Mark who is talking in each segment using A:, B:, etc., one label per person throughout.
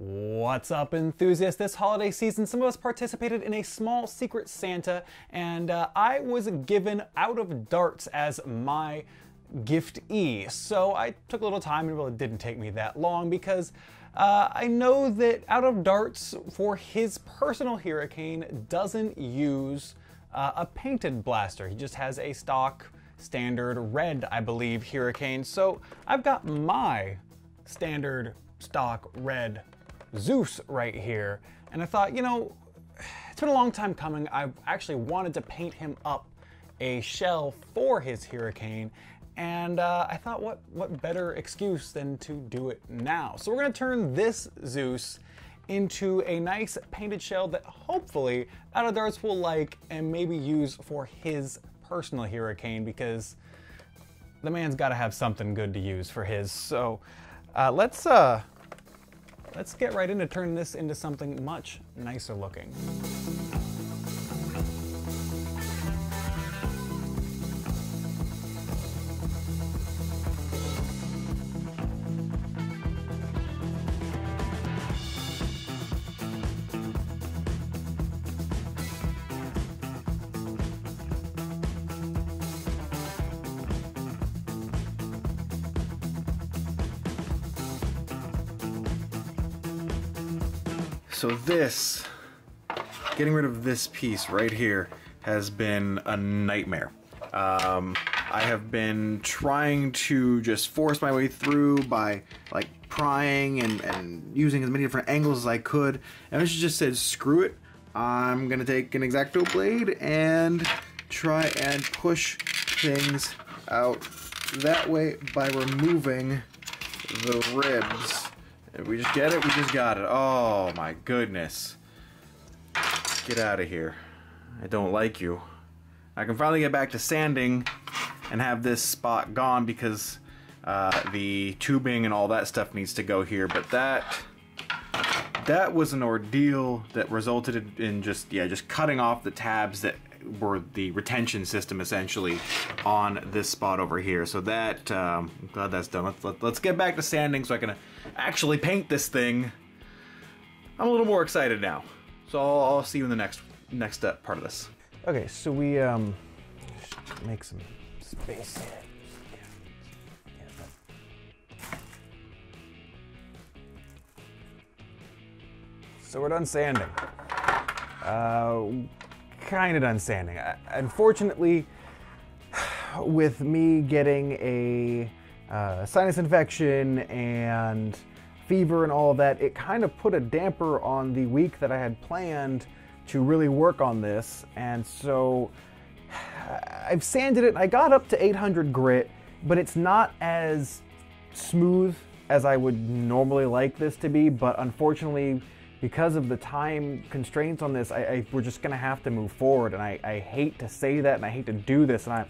A: What's up, enthusiasts? This holiday season, some of us participated in a small secret Santa, and uh, I was given out of darts as my gift E. So I took a little time, and well, it didn't take me that long because uh, I know that out of darts for his personal HIRricane doesn't use uh, a painted blaster. He just has a stock standard red, I believe, HIRricane. So I've got my standard stock red Zeus right here. And I thought, you know, it's been a long time coming. I've actually wanted to paint him up a shell for his HIRricane. And uh, I thought, what, what better excuse than to do it now? So we're gonna turn this Zeus into a nice painted shell that hopefully Out of Darts will like and maybe use for his personal HIRricane because the man's gotta have something good to use for his. So uh, let's, uh, let's get right into turning this into something much nicer looking.
B: This, getting rid of this piece right here has been a nightmare. Um, I have been trying to just force my way through by like prying and, and using as many different angles as I could. And I just said, screw it. I'm gonna take an X-Acto blade and try and push things out that way by removing the ribs. We just get it, we just got it. Oh my goodness. Get out of here. I don't like you. I can finally get back to sanding and have this spot gone because uh, the tubing and all that stuff needs to go here. But that that was an ordeal that resulted in just yeah just cutting off the tabs that were the retention system essentially on this spot over here. So that, um, I'm glad that's done. Let's, let, let's get back to sanding so I can actually paint this thing. I'm a little more excited now. So I'll, I'll see you in the next next step part of this.
A: Okay, so we um, make some space. So we're done sanding. Uh, kind of done sanding. Unfortunately, with me getting a uh, sinus infection and fever and all that, it kind of put a damper on the week that I had planned to really work on this. And so I've sanded it. I got up to 800 grit, but it's not as smooth as I would normally like this to be. But unfortunately, because of the time constraints on this, I, I, we're just going to have to move forward. And I, I, hate to say that and I hate to do this. And I,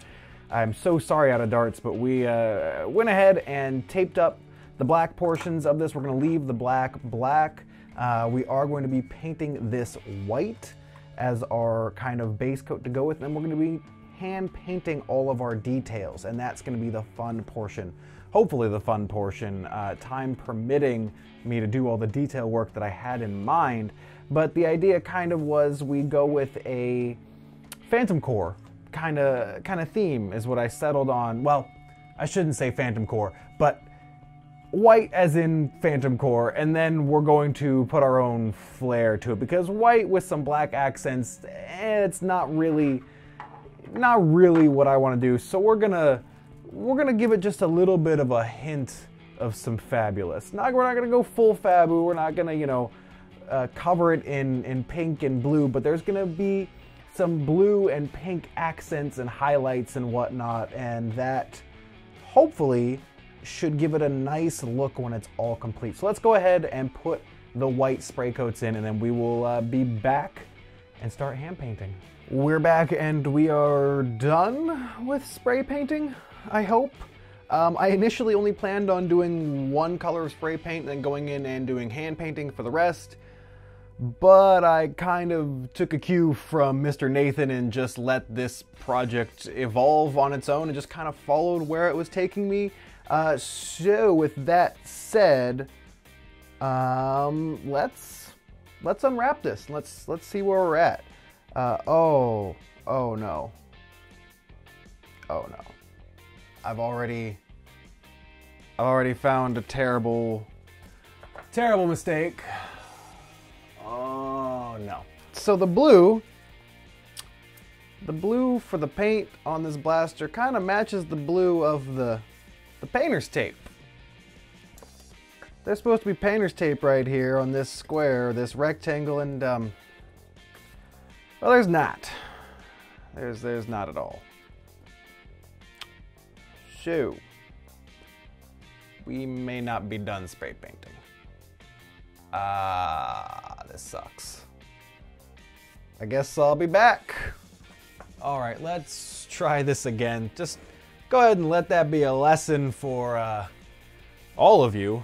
A: I'm so sorry out of darts, but we uh, went ahead and taped up the black portions of this. We're going to leave the black black. Uh, we are going to be painting this white as our kind of base coat to go with. And we're going to be hand painting all of our details. And that's going to be the fun portion hopefully the fun portion, uh, time permitting me to do all the detail work that I had in mind. But the idea kind of was we go with a Phantom Corps kind of kind of theme is what I settled on. Well, I shouldn't say Phantom Corps, but white as in Phantom Corps, and then we're going to put our own flair to it because white with some black accents, eh, it's not really not really what I want to do. So we're gonna we're gonna give it just a little bit of a hint of some fabulous. Not, we're not gonna go full fabu. We're not gonna, you know, uh, cover it in in pink and blue, but there's gonna be some blue and pink accents and highlights and whatnot, and that hopefully should give it a nice look when it's all complete. So let's go ahead and put the white spray coats in, and then we will uh, be back and start hand painting. We're back and we are done with spray painting. I hope. Um, I initially only planned on doing one color of spray paint and then going in and doing hand painting for the rest. But I kind of took a cue from Mr. Nathan and just let this project evolve on its own and just kind of followed where it was taking me. Uh, so, with that said, Um, let's let's unwrap this. Let's let's see where we're at. Uh, oh, oh no. Oh no. I've already I've already found a terrible terrible mistake. Oh no. So the blue the blue for the paint on this blaster kind of matches the blue of the the painter's tape. There's supposed to be painter's tape right here on this square, this rectangle, and um, well, there's not. There's there's not at all. So we may not be done spray painting. Ah, this sucks. I guess I'll be back. All right, let's try this again. Just go ahead and let that be a lesson for uh, all of you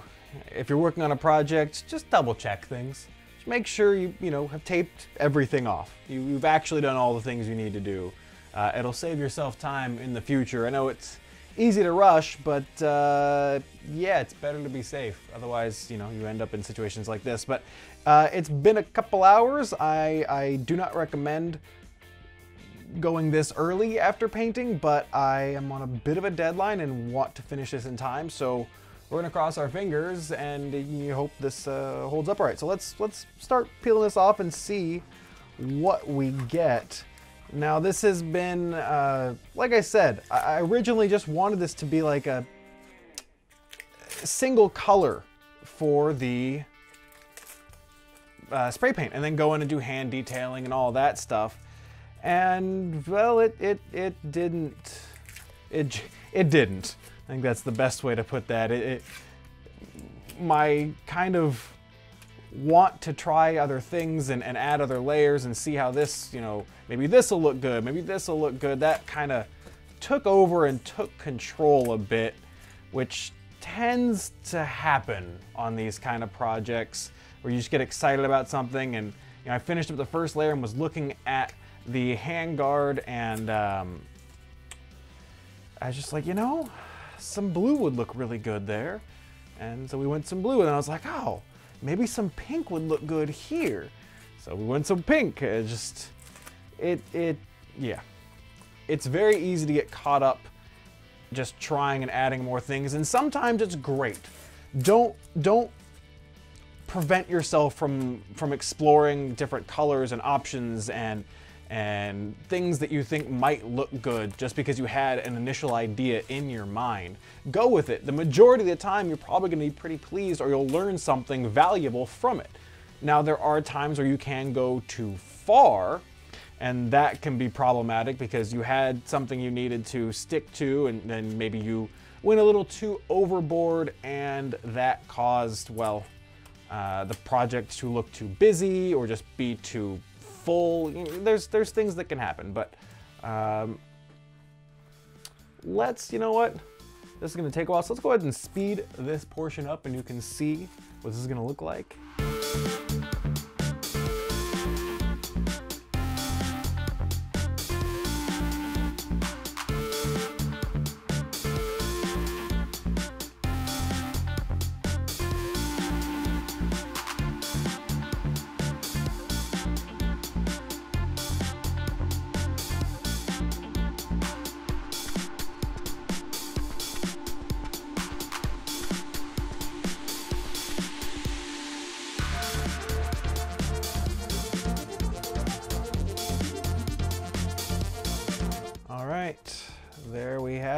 A: if you're working on a project, just double check things. Make sure you, you know, have taped everything off. You, have actually done all the things you need to do. Uh, it'll save yourself time in the future. I know it's easy to rush, but uh, yeah, it's better to be safe. Otherwise, you know, you end up in situations like this. But uh, it's been a couple hours. I, I do not recommend going this early after painting, but I am on a bit of a deadline and want to finish this in time. So we're gonna cross our fingers and you hope this uh, holds up all right. So let's let's start peeling this off and see what we get. Now this has been, uh, like I said, I originally just wanted this to be like a single color for the uh, spray paint and then go in and do hand detailing and all that stuff. And well, it, it, it didn't, it, it didn't. I think that's the best way to put that. It, it, my kind of want to try other things and, and add other layers and see how this, you know, maybe this will look good, maybe this will look good. That kind of took over and took control a bit, which tends to happen on these kind of projects where you just get excited about something. And you know, I finished up the first layer and was looking at the handguard and um, I was just like, you know, some blue would look really good there. And so we went some blue, and I was like, oh, maybe some pink would look good here. So we went some pink. It just, it, it, yeah. It's very easy to get caught up just trying and adding more things, and sometimes it's great. Don't, don't prevent yourself from, from exploring different colors and options and and things that you think might look good just because you had an initial idea in your mind. Go with it. The majority of the time, you're probably going to be pretty pleased or you'll learn something valuable from it. Now, there are times where you can go too far, and that can be problematic because you had something you needed to stick to, and then maybe you went a little too overboard, and that caused, well, uh, the project to look too busy or just be too full. There's there's things that can happen, but um, let's. You know what? This is to take a while, so let's go ahead and speed this portion up, and you can see what this is to look like.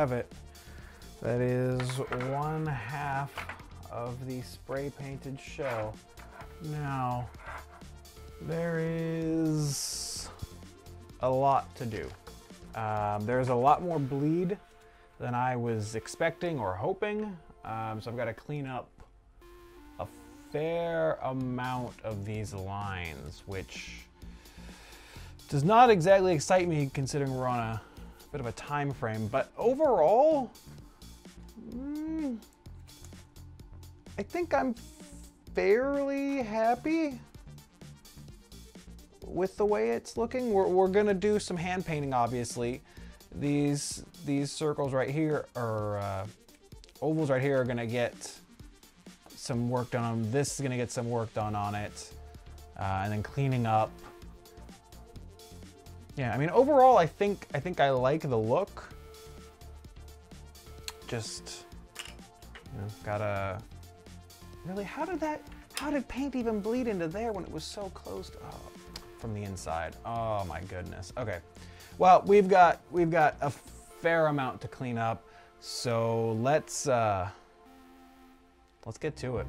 A: Have it. That is one half of the spray painted shell. Now, there is a lot to do. Um, there's a lot more bleed than I was expecting or hoping. Um, so I've got to clean up a fair amount of these lines, which does not exactly excite me considering we're on a bit of a time frame, but overall, mm, I think I'm fairly happy with the way it's looking. We're, we're gonna do some hand painting, obviously. These, these circles right here, or uh, ovals right here are gonna get some work done on this is gonna get some work done on it. Uh, and then cleaning up. Yeah, I mean overall I think I think I like the look. Just you know, gotta really how did that how did paint even bleed into there when it was so close to, oh, from the inside? Oh my goodness. Okay. Well, we've got we've got a fair amount to clean up. So let's uh let's get to it.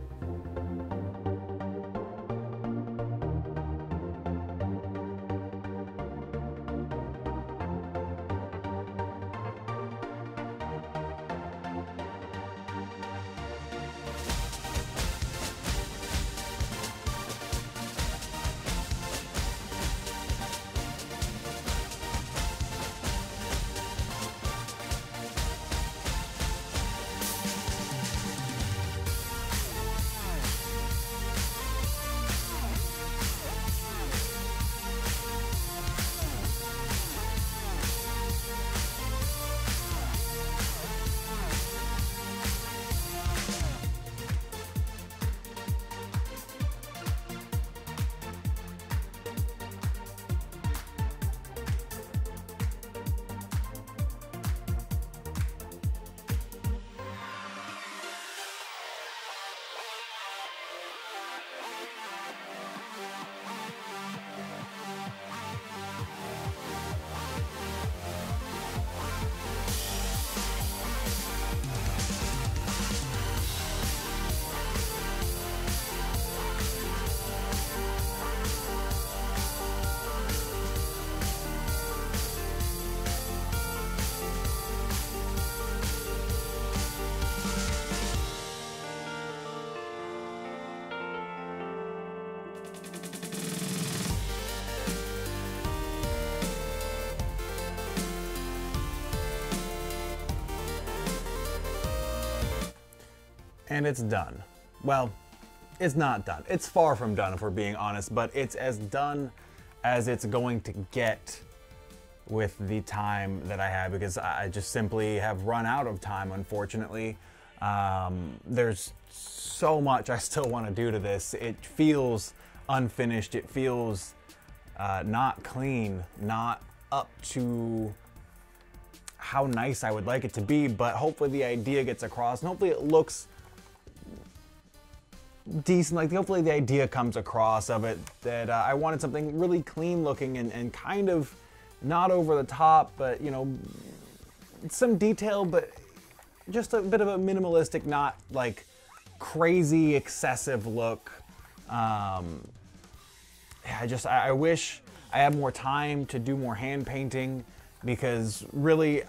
A: And it's done. Well, it's not done. It's far from done if we're being honest, but it's as done as it's going to get with the time that I have because I just simply have run out of time, unfortunately. Um, there's so much I still want to do to this. It feels unfinished. It feels uh, not clean, not up to how nice I would like it to be, but hopefully the idea gets across and hopefully it looks decent. Like hopefully the idea comes across of it that uh, I wanted something really clean looking and, and kind of not over the top, but you know, some detail, but just a bit of a minimalistic, not like crazy excessive look. Um, yeah, I just I, I wish I had more time to do more hand painting because really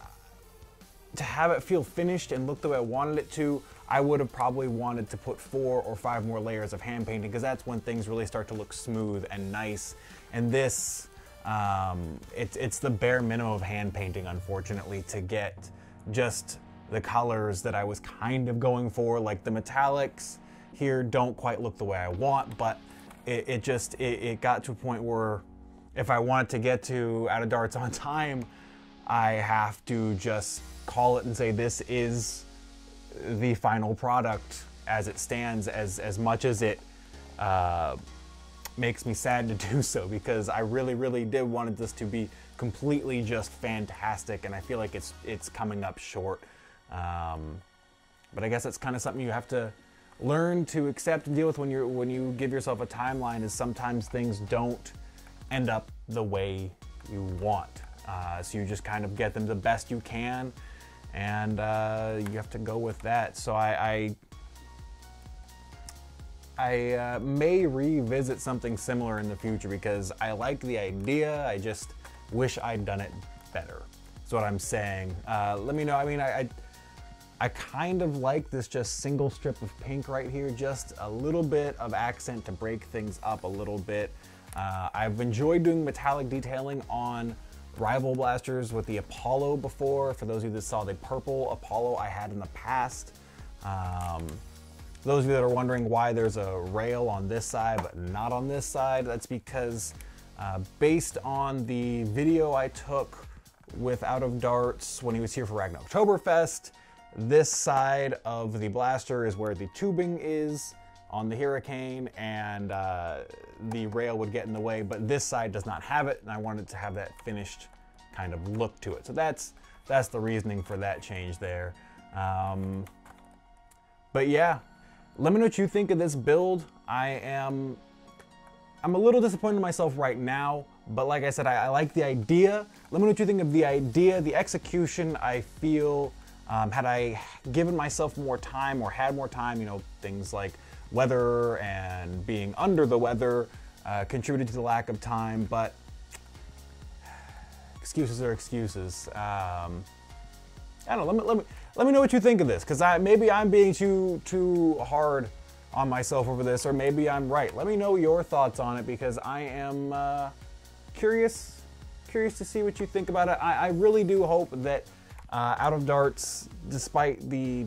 A: to have it feel finished and look the way I wanted it to, I would have probably wanted to put four or five more layers of hand painting because that's when things really start to look smooth and nice. And this, um, it's, it's the bare minimum of hand painting, unfortunately, to get just the colors that I was kind of going for. Like the metallics here don't quite look the way I want, but it, it just, it, it got to a point where if I wanted to get to Out of Darts on time, I have to just call it and say this is the final product as it stands, as, as much as it uh, makes me sad to do so because I really, really did wanted this to be completely just fantastic, and I feel like it's it's coming up short. Um, but I guess it's kind of something you have to learn to accept and deal with when you're when you give yourself a timeline. Is sometimes things don't end up the way you want, uh, so you just kind of get them the best you can and uh, you have to go with that. So I, I, I uh, may revisit something similar in the future because I like the idea. I just wish I'd done it better. That's what I'm saying. Uh, let me know. I mean, I, I, I kind of like this just single strip of pink right here, just a little bit of accent to break things up a little bit. Uh, I've enjoyed doing metallic detailing on rival blasters with the Apollo before. For those of you that saw the purple Apollo I had in the past. Um, those of you that are wondering why there's a rail on this side but not on this side, that's because uh, based on the video I took with Out of Darts when he was here for Ragnar Oktoberfest, this side of the blaster is where the tubing is on the HIRricane, and uh, the rail would get in the way, but this side does not have it, and I wanted to have that finished kind of look to it. So that's that's the reasoning for that change there. Um, but yeah, let me know what you think of this build. I am I'm a little disappointed in myself right now, but like I said, I, I, like the idea. Let me know what you think of the idea. The execution, I feel, um, had I given myself more time or had more time, you know, things like weather and being under the weather uh, contributed to the lack of time, but excuses are excuses. Um, I don't know. Let me, let me let me know what you think of this, because I maybe I'm being too too hard on myself over this, or maybe I'm right. Let me know your thoughts on it because I am uh, curious curious to see what you think about it. I, I really do hope that uh, Out of Darts, despite the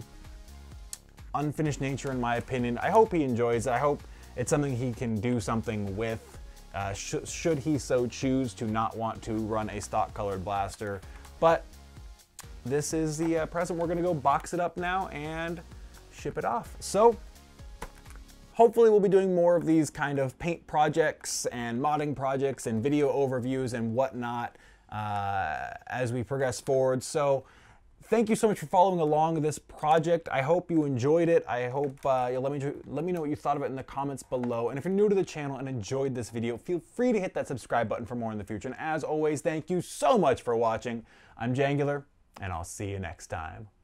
A: unfinished nature, in my opinion, I hope he enjoys it. I hope it's something he can do something with. Uh, sh should he so choose to not want to run a stock colored blaster. But this is the uh, present. We're gonna go box it up now and ship it off. So hopefully we'll be doing more of these kind of paint projects and modding projects and video overviews and whatnot uh, as we progress forward. So thank you so much for following along this project. I hope you enjoyed it. I hope uh, you'll let me, let me know what you thought of it in the comments below. And if you're new to the channel and enjoyed this video, feel free to hit that subscribe button for more in the future. And as always, thank you so much for watching. I'm Jangular, and I'll see you next time.